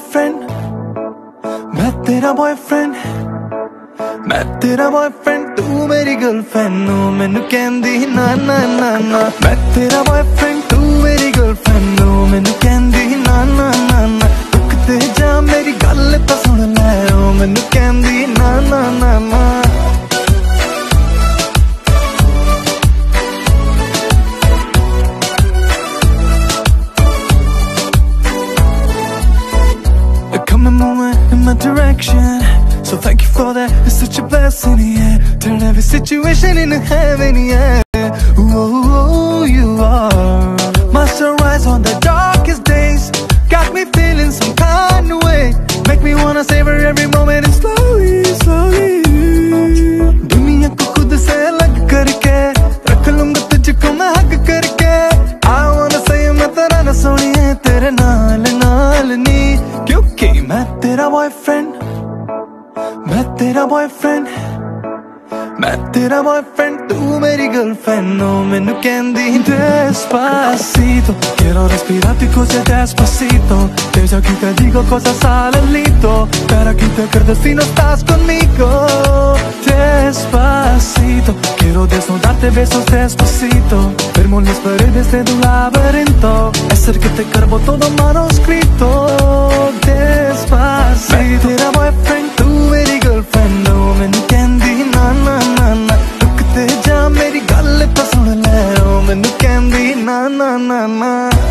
ਬॉयਫ੍ਰੈਂਡ ਮੈਂ ਤੇਰਾ ਬॉयਫ੍ਰੈਂਡ ਮੈਂ ਤੇਰਾ ਬॉयਫ੍ਰੈਂਡ ਤੂੰ ਮੇਰੀ ਗਰਲਫ੍ਰੈਂਡ ਨੂੰ ਮੈਨੂੰ ਕਹਿੰਦੀ ਨਾ ਨਾ ਨਾ ਨਾ ਮੈਂ ਤੇਰਾ boyfriend Put my moment, in my direction So thank you for that, it's such a blessing, yeah Turn every situation into heaven, yeah Oh, you are My sunrise on the darkest days Got me feeling some kind of way Make me wanna savor every moment and slow तेरा Boyfriend, a Boyfriend, boyfriend Boyfriend Tu boyfriend तू no girlfriend que मेनू कहंदी despacito quiero y così despacito desde aquí te digo cosas al alito Para que te acuerdes si no estás conmigo despacito quiero desnudarte besos despacito firmo las paredes de tu laberinto hacer que te cargo todo manuscrito na na na